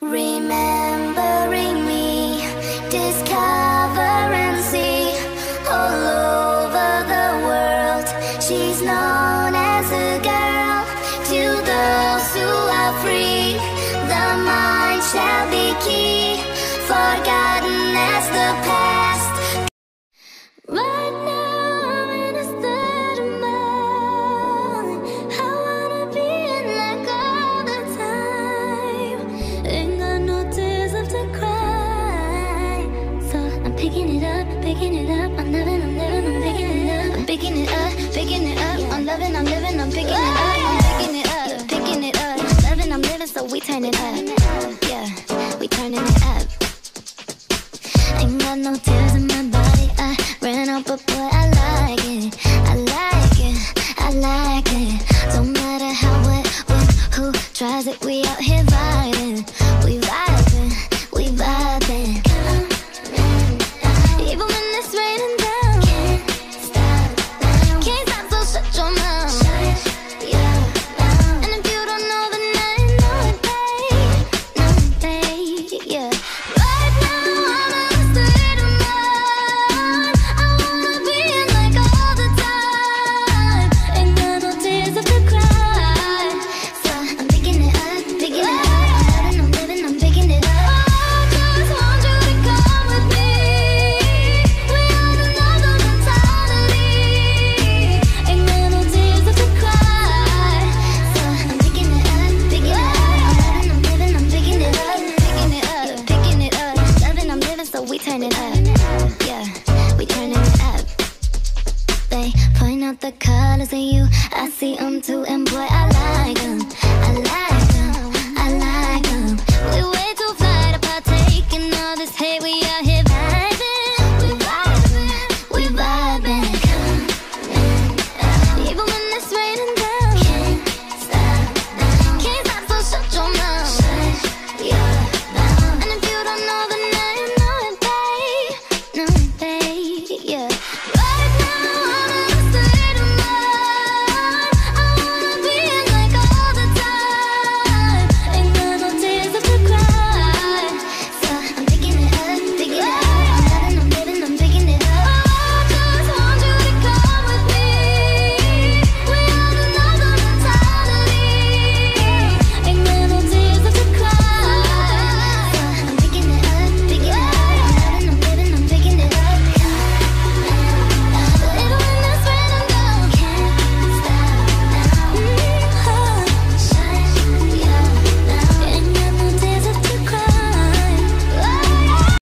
Remembering me, discover and see all over the world. She's known as a girl to those who are free. The mind shall be key, forgotten as the past. Picking it up. I'm living, I'm living, I'm picking it up. I'm picking it up, picking it up. I'm loving, I'm living, I'm picking it up. I'm picking it up, picking it up. I'm Loving, I'm living, so we turn it up. Yeah, we turning it up. Ain't got no tears in my body. I ran out, but boy, I like it. I like it. I like it. Don't matter how, what, when, who tries it. We up. Yeah, we turn it up. They point out the colors in you. I see them too, and boy, I